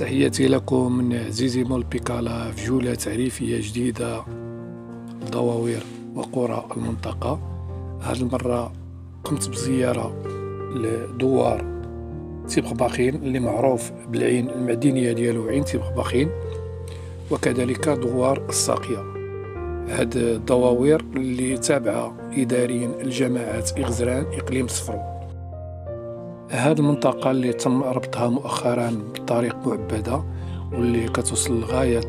تحياتي لكم من عزيزي مول بيكالا في جولة تعريفية جديدة لدواوير وقرى المنطقة. هذه المرة قمت بزيارة لدوار تيبخباخين اللي معروف بالعين المعدنية ديالو عين تيبخباخين وكذلك دوار الساقية. هاد الدواوير اللي تابعة إداريا لجماعة إغزران إقليم صفرو. هاد المنطقة اللي تم ربطها مؤخرا بطريق معبدة واللي كتوصل لغاية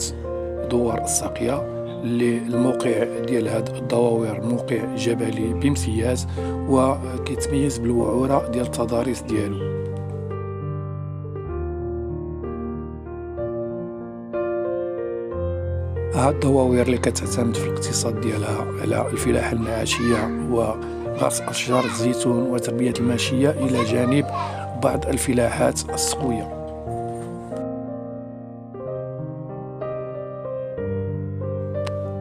دوار الساقية اللي الموقع ديال هاد الدواوير موقع جبلي بامتياز وكيتميز بالوعورة ديال التضاريس ديالو. هاد الدواوير اللي كتعتمد في الاقتصاد ديالها على الفلاحة المعاشية وغرس أشجار الزيتون وتربية الماشية إلى جانب بعض الفلاحات السقوية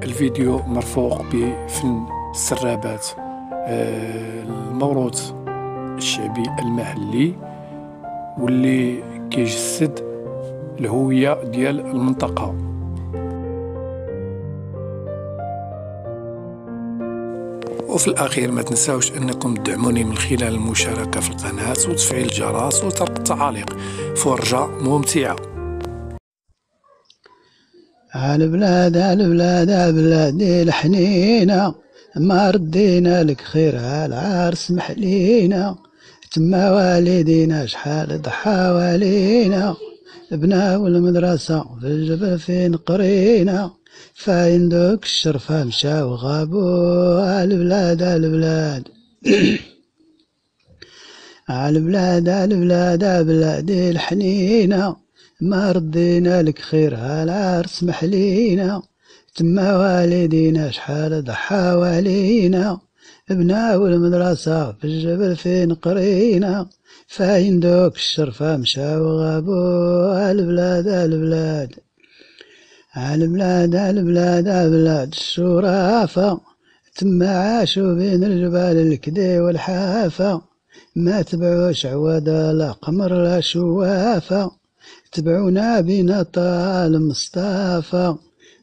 الفيديو مرفوق بفن السرابات آه، الموروث الشعبي المحلي واللي كيجسد الهوية ديال المنطقة. وفي الأخير ما تنساوش أنكم تدعموني من خلال المشاركة في القناة وتفعيل الجرس وترك التعاليق. فرجة ممتعة. البلاد البلاد بلادي الحنينة ما ردينا لك خير العرس محلينا تما والدينا شحال ضحى والينا؟ بناو المدرسة في الجبل فين قرينا؟ فاين دوك الشرفة مشاو غابو البلاد البلاد البلاد البلاد بلادي الحنينة. ما ردينا لك خير هالعرس محلينا تما والدينا شحال ضحى علينا بناو المدرسة في الجبل فين قرينا. فاين دوك الشرفة مشاو غابو البلاد البلاد البلاد البلاد البلاد الشرافة. تما عاشوا بين الجبال الكدي والحافة. ما تبعوش عوادة لا قمر لا شوافة. تبعونا بينا طال مصطفى.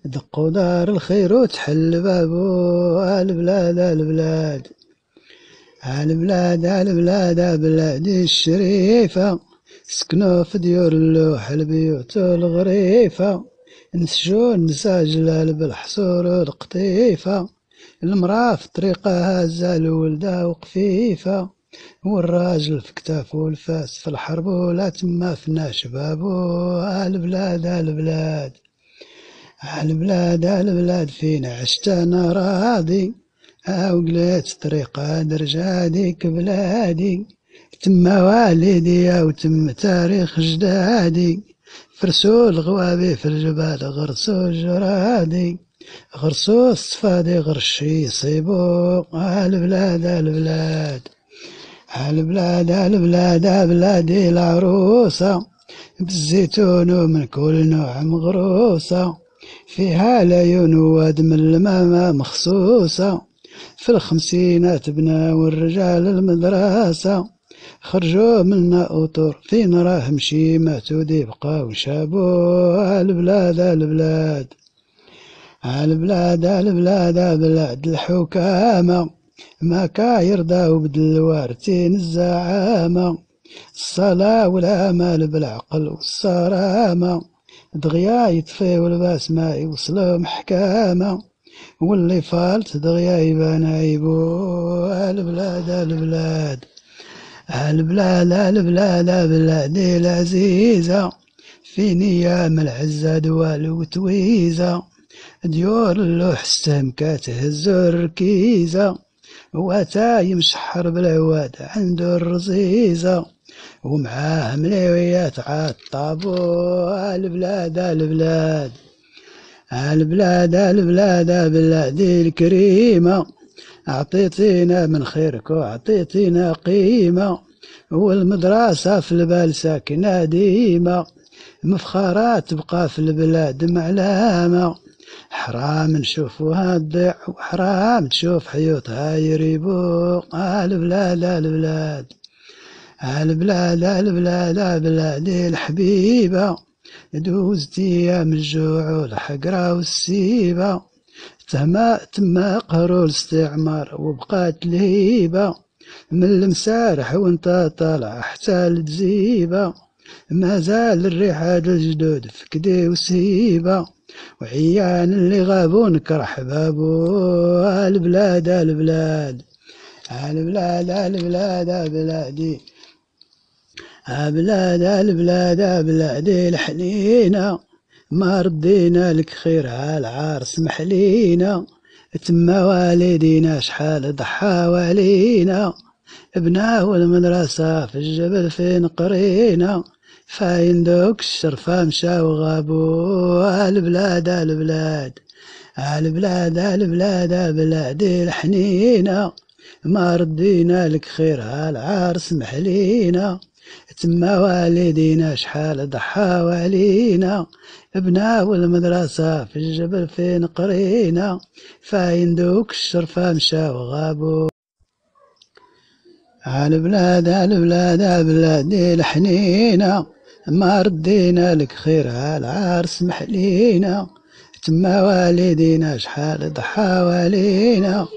دقوا دار الخير وتحل بابو البلاد البلاد البلاد البلاد بلادي الشريفة. سكنوا في ديور اللوح البيوت الغريفة. نسجو نسا جلال بالحصور والقطيفة المرأة في طريقها هزال ولدها وقفيفة والراجل في كتافو الفاس في الحرب ولا تما فنا شبابو البلاد البلاد البلاد البلاد فينا عشت أنا راضي؟ وقلت طريقة درجاديك بلادي تما والدي أو تم تاريخ جدادي. فرسو الغوابي في الجبال غرسو الجرادي غرسو الصفادي غرشي يصيبو البلاد البلاد البلاد البلاد بلادي العروسة بالزيتون ومن كل نوع مغروسة. فيها العيون واد من الماما مخصوصة. في الخمسينات بناو الرجال المدرسة. خرجوا منا أطور فين راه مشي ماتوا بقاو شابو البلاد البلاد. البلاد البلاد بلاد الحكامة ما كايرضاو بدلوارتين الزعامة الصلاة والعمل بالعقل والصرامة دغيا يطفيو الباس ما يوصلو محكامة واللي فالت دغيا يبان عيبو البلاد البلاد. البلاد البلاد بلادي العزيزة في نيام العزة دوال وتويزة. ديور اللوح السمكة تهز الركيزة. وتاي مسحر بالعواد عنده الرزيزة. ومعاه مليويات عالطابو. البلاد البلاد البلاد البلاد بلادي الكريمة. أعطيتينا من خيرك وأعطيتينا قيمة. والمدرسة في البال ساكنة ديمة مفخرات تبقى في البلاد معلامة حرام نشوفوها تضيع وحرام تشوف حيوطها يريبو البلاد البلاد البلاد البلاد بلادي الحبيبة؟ دوزت أيام الجوع والحقرة والسيبة. تما تما قهروا الاستعمار وبقات الهيبة من المسارح وانت طالع حتى الجزيبة. ما زال الريحة الجدود في كدي وسيبة وعيان اللي غابوا نكره حبابو البلاد البلاد البلاد البلاد بلادي بلاد البلاد بلادي الحنينة ما ردينا لك خير هالعرس محلينا تما والدينا شحال ضحى والينا. بناو المدرسة في الجبل فين قرينا. فاين دوك الشرفة مشى وغابو البلاد البلاد البلاد البلاد بلادي الحنينة. ما ردينا لك خير هالعرس محلينا تما والدينا شحال ضحى والينا ابنا والمدرسة في الجبل فين قرينا فاين دوك الشرفة مشى وغابو. عالبلاد عالبلاد عالبلادي الحنينة ما ردينا لك خير هالعرس محلينا تما والدينا شحال ضحى والينا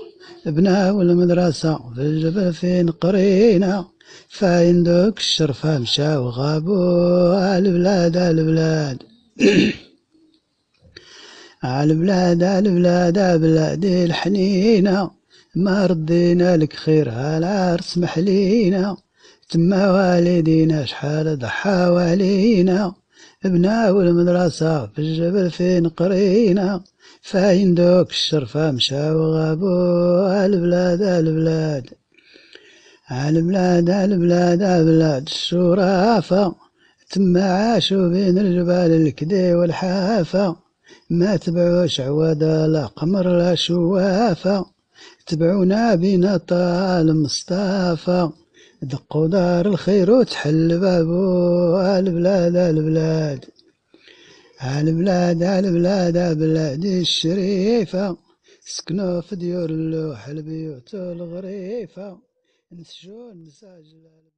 بناو المدرسة في الجبل فين قرينا. فاين دوك الشرفة مشى وغابو البلاد البلاد البلاد البلاد بلادي الحنينة. ما ردينا لك خير هالعرس محلينا تما والدينا شحال ضحى والينا. ابنا والمدرسة في الجبل فين قرينا. فاين دوك الشرفة مشى وغابو البلاد البلاد البلاد البلاد البلاد الشرافة. تما عاشوا بين الجبال الكدي والحافة. ما تبعوش عوادة لا قمر لا شوافة. تبعونا بينا طال مصطفى. دقوا دار الخير وتحل بابو البلاد البلاد. البلاد البلاد البلاد الشريفة. سكنوا في ديور اللوح البيوت الغريفة. نسجون نساجل